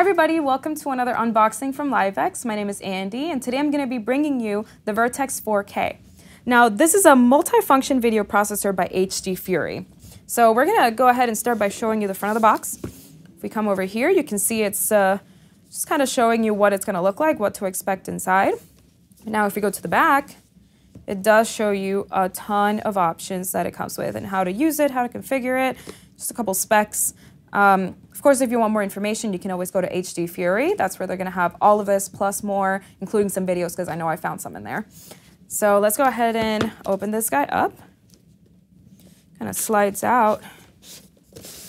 everybody, welcome to another unboxing from LiveX. My name is Andy and today I'm going to be bringing you the Vertex 4K. Now this is a multifunction video processor by HD Fury. So we're going to go ahead and start by showing you the front of the box. If we come over here, you can see it's uh, just kind of showing you what it's going to look like, what to expect inside. Now if we go to the back, it does show you a ton of options that it comes with and how to use it, how to configure it, just a couple specs. Um, of course, if you want more information, you can always go to HD Fury. That's where they're going to have all of this plus more, including some videos because I know I found some in there. So let's go ahead and open this guy up. Kind of slides out.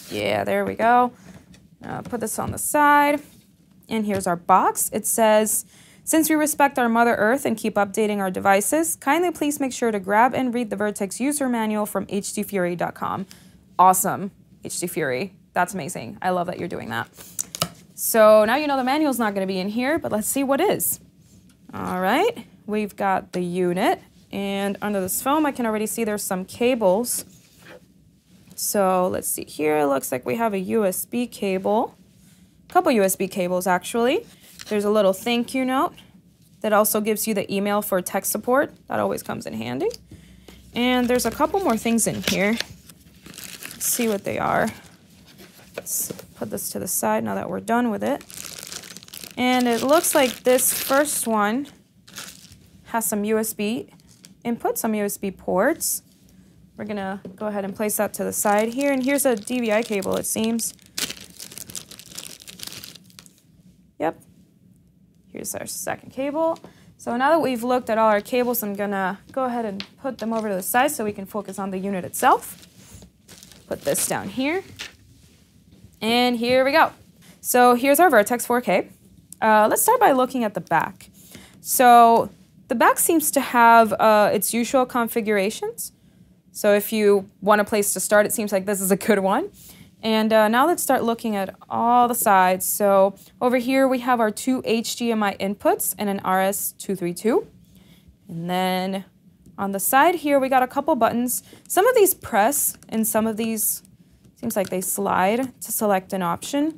Yeah, there we go. Uh, put this on the side. And here's our box. It says, since we respect our Mother Earth and keep updating our devices, kindly please make sure to grab and read the Vertex user manual from hdfury.com. Awesome, HD Fury. That's amazing. I love that you're doing that. So now you know the manual's not going to be in here, but let's see what is. All right, we've got the unit, and under this foam, I can already see there's some cables. So let's see here. It looks like we have a USB cable, a couple USB cables actually. There's a little thank you note that also gives you the email for tech support. That always comes in handy. And there's a couple more things in here. Let's see what they are. Let's put this to the side now that we're done with it. And it looks like this first one has some USB input, some USB ports. We're gonna go ahead and place that to the side here. And here's a DVI cable, it seems. Yep. Here's our second cable. So now that we've looked at all our cables, I'm gonna go ahead and put them over to the side so we can focus on the unit itself. Put this down here. And here we go. So here's our Vertex 4K. Uh, let's start by looking at the back. So the back seems to have uh, its usual configurations. So if you want a place to start, it seems like this is a good one. And uh, now let's start looking at all the sides. So over here we have our two HDMI inputs and an RS-232. And then on the side here we got a couple buttons. Some of these press and some of these Seems like they slide to select an option.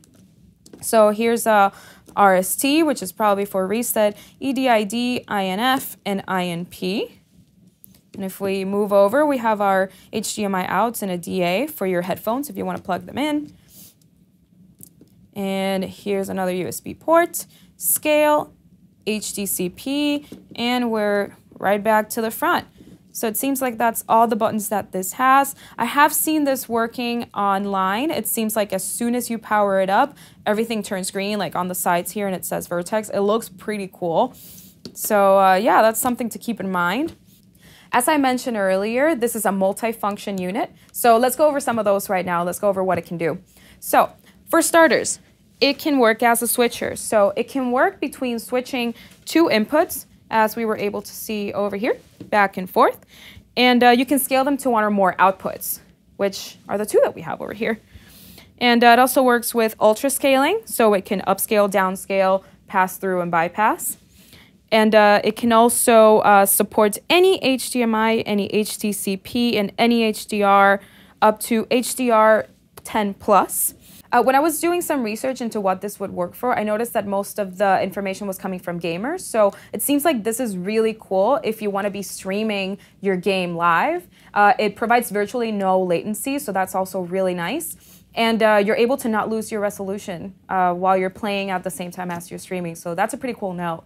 So here's a RST, which is probably for reset, EDID, INF, and INP. And if we move over, we have our HDMI outs and a DA for your headphones if you want to plug them in. And here's another USB port, scale, HDCP, and we're right back to the front. So it seems like that's all the buttons that this has. I have seen this working online. It seems like as soon as you power it up, everything turns green, like on the sides here, and it says Vertex. It looks pretty cool. So uh, yeah, that's something to keep in mind. As I mentioned earlier, this is a multi-function unit. So let's go over some of those right now. Let's go over what it can do. So for starters, it can work as a switcher. So it can work between switching two inputs as we were able to see over here, back and forth. And uh, you can scale them to one or more outputs, which are the two that we have over here. And uh, it also works with ultra scaling, so it can upscale, downscale, pass through, and bypass. And uh, it can also uh, support any HDMI, any HDCP, and any HDR up to HDR 10 plus. Uh, when I was doing some research into what this would work for, I noticed that most of the information was coming from gamers. So it seems like this is really cool if you want to be streaming your game live. Uh, it provides virtually no latency, so that's also really nice. And uh, you're able to not lose your resolution uh, while you're playing at the same time as you're streaming. So that's a pretty cool note.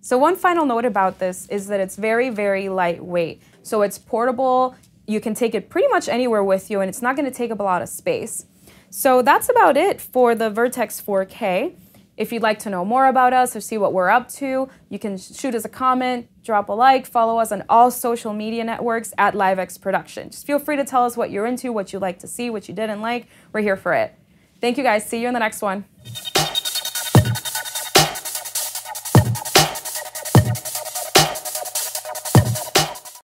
So one final note about this is that it's very, very lightweight. So it's portable. You can take it pretty much anywhere with you, and it's not going to take up a lot of space. So that's about it for the Vertex 4K. If you'd like to know more about us or see what we're up to, you can shoot us a comment, drop a like, follow us on all social media networks at LiveX Production. Just feel free to tell us what you're into, what you like to see, what you didn't like. We're here for it. Thank you guys. See you in the next one.